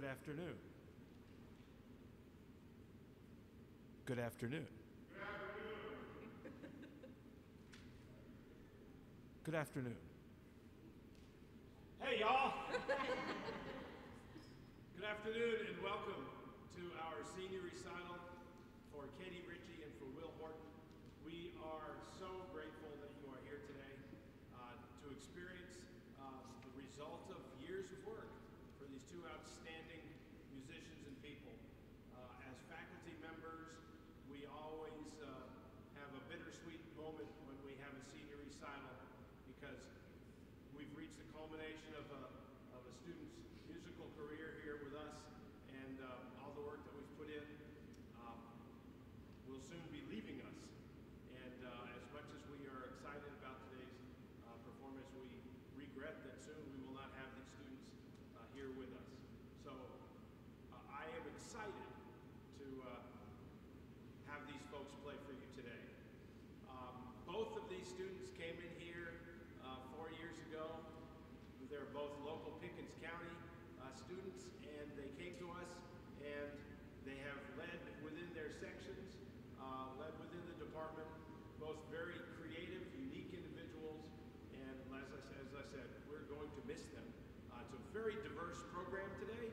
Good afternoon. Good afternoon. Good afternoon. Hey, y'all. Good afternoon and welcome to our senior recital for Katie Ritchie and for Will Horton. We are so grateful that you are here today uh, to experience uh, the result of years of work for these two outstanding musicians and people. Uh, as faculty members, we always uh, have a bittersweet moment when we have a senior recital because we've reached the culmination of a, of a student's musical career here with us and uh, all the work that we've put in um, will soon be leaving us. And uh, as much as we are excited about today's uh, performance, we regret that soon we will not have these students uh, here with us. So uh, I am excited to uh, have these folks play for you today. Um, both of these students came in here uh, four years ago. They're both local Pickens County uh, students, and they came to us and they have led within their sections, uh, led within the department, both very creative, unique individuals, and as I, said- as I said, we're going to miss them. Uh, it's a very diverse program today,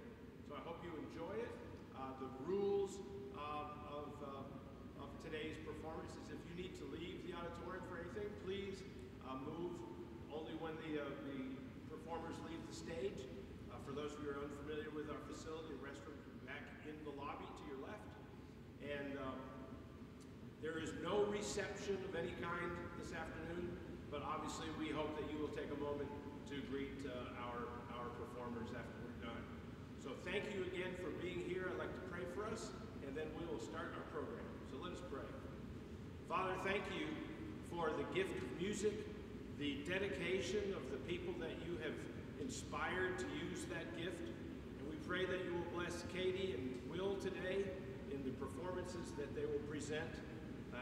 so I hope you enjoy it. Uh, the rules uh, of, uh, of today's performance is if you need to leave the auditorium for anything, please uh, move only when the, uh, the performers leave the stage. Uh, for those of you who are unfamiliar with our facility, the restroom is back in the lobby to your left. And um, there is no reception of any kind this afternoon, but obviously we hope that you will take a moment to greet uh, our, our performers after we're done. So thank you again for being here. I'd like to pray for us, and then we will start our program. So let us pray. Father, thank you for the gift of music, the dedication of the people that you have inspired to use that gift. And we pray that you will bless Katie and Will today in the performances that they will present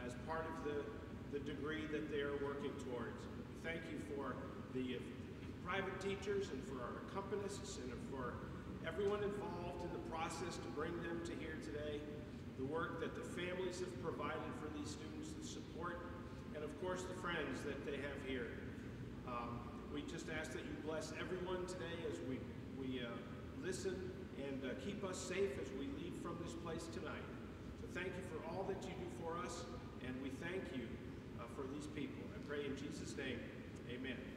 as part of the, the degree that they are working towards. Thank you for the uh, private teachers and for our accompanists and for everyone involved in the process to bring them to here today, the work that the families have provided for these students, the support, and of course the friends that they have here. Um, we just ask that you bless everyone today as we, we uh, listen and uh, keep us safe as we leave from this place tonight. So thank you for all that you do for us, thank you uh, for these people. I pray in Jesus' name, amen.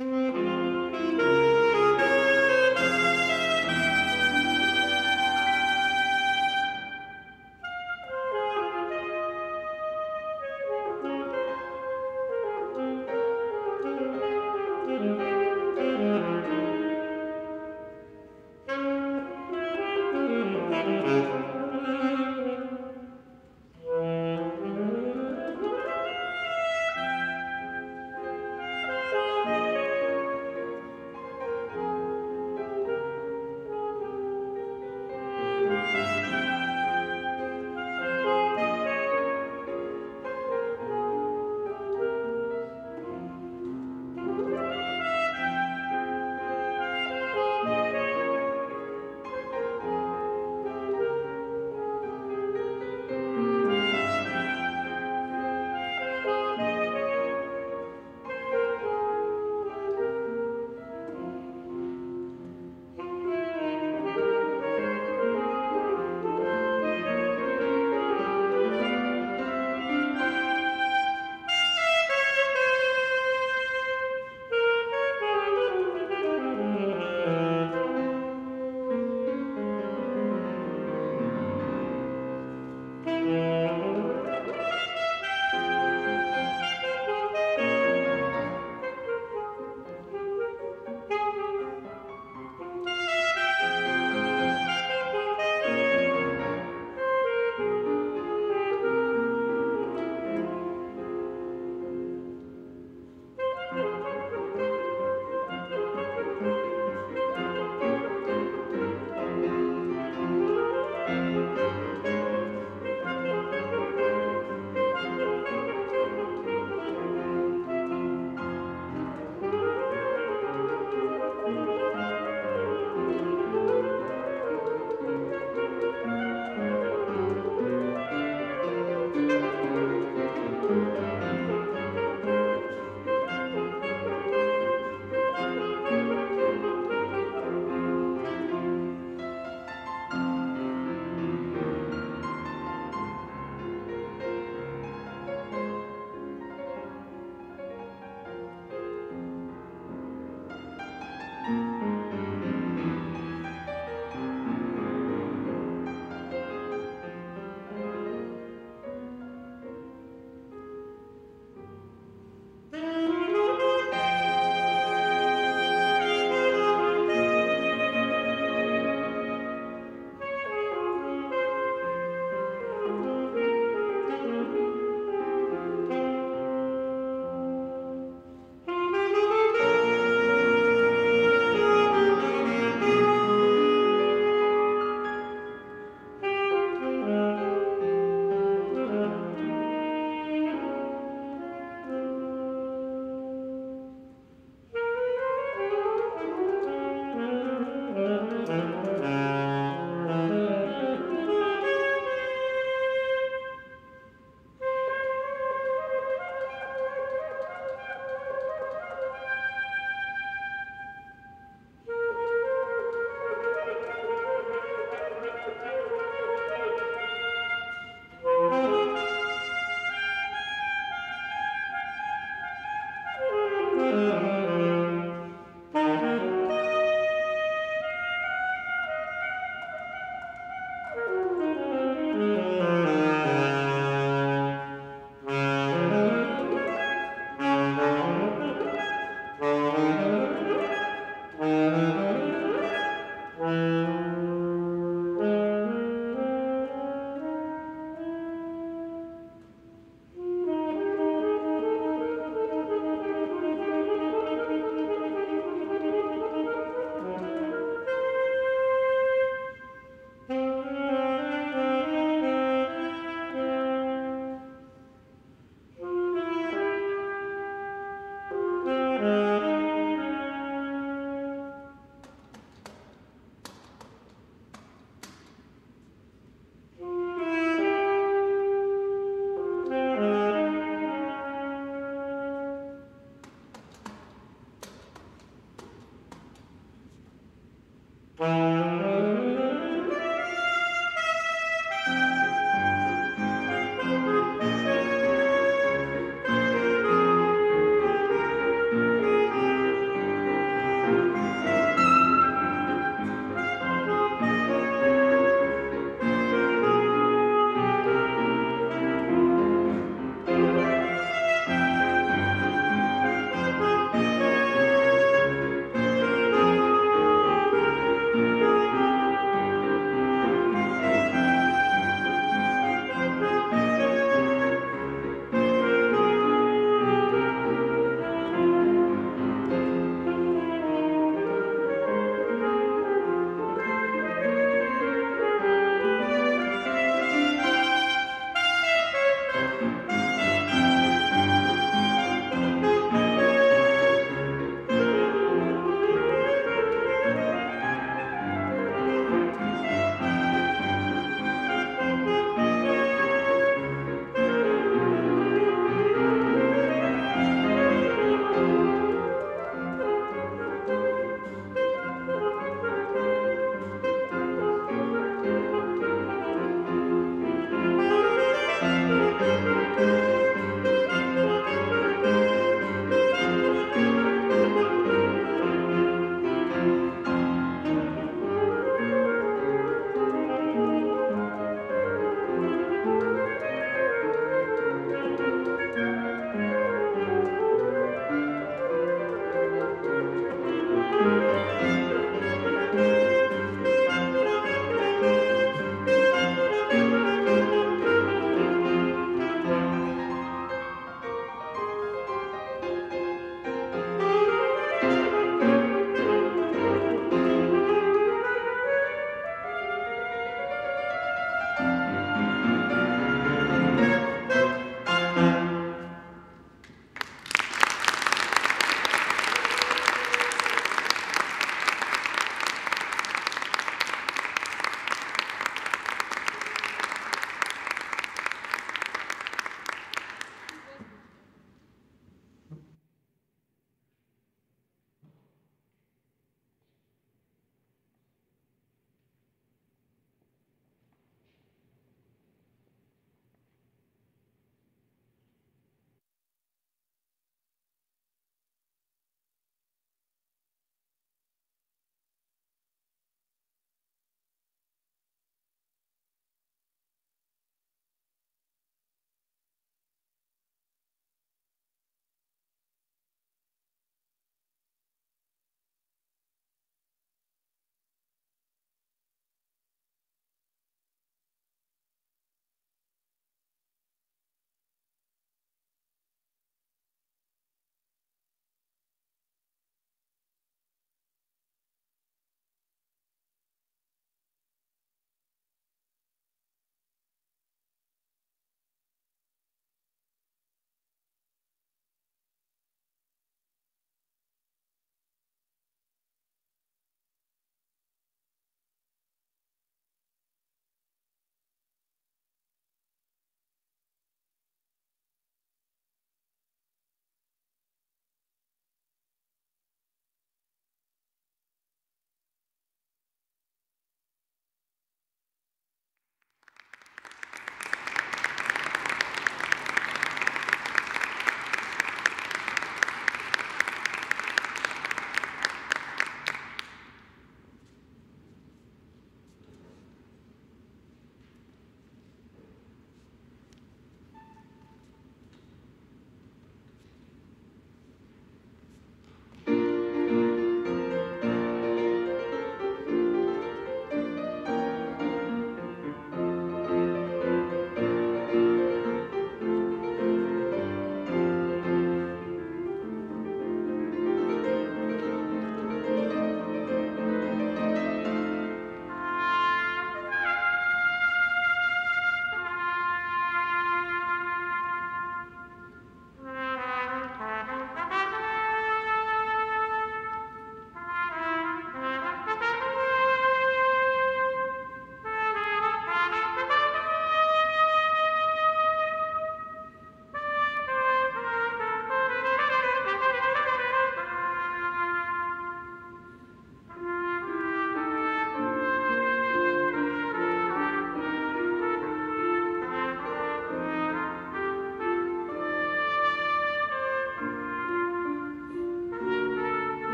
Mm-hmm.